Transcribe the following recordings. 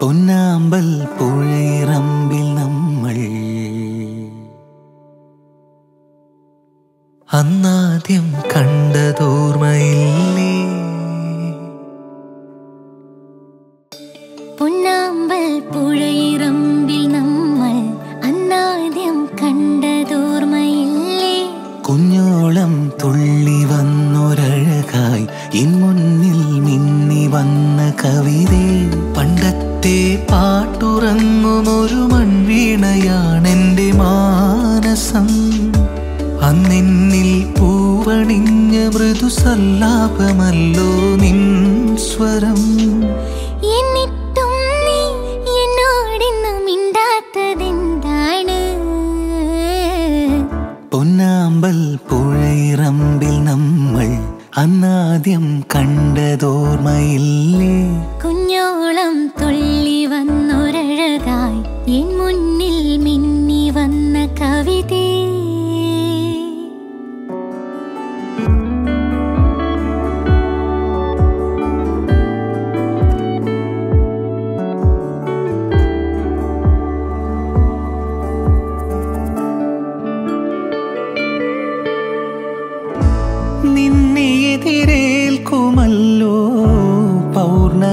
പൊന്നാമ്പൽ പുഴയിറമ്പിൽ നമ്മൾ. അന്നാദ്യം കണ്ടതോർമ്മയില്ലേ? പൊന്നാമ്പൽ പുഴയിറമ്പിൽ നമ്മൾ അന്നാദ്യം കണ്ടതോർമ്മയില്ലേ? കുഞ്ഞോളം തുള്ളി വന്നൊരഴകായി ഇൻ മുന്നിൽ മിന്നി വന്ന കവിതേ പണ്ടത്തെ പാട്ടുറങ്ങുമൊരു മൺവീണയാണെന്റെ മാനസം. അന്നെന്നിൽ പൂവണിഞ്ഞ മൃദുസല്ലാപമല്ലോ നിൻ സ്വരം. അന്നാദ്യം കണ്ടതോർമ്മയില്ലേ? കുഞ്ഞോളം തുള്ളി വന്നൊരഴകായി. എൻ മുന്നിൽ മിന്നി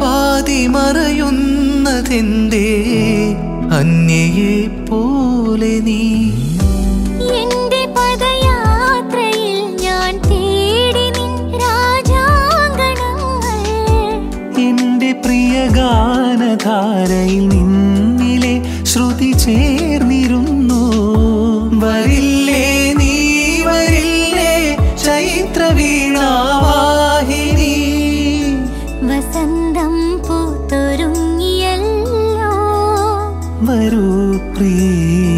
പാതി മറയുന്നതെന്തേ അന്യയെ പോലെ നീ. ിൽ ഗാനധാരയിൽ നിന്നിലെ ശ്രുതി ചേർന്നിരുന്നു. വരില്ലേ വരൂ പ്രിയേ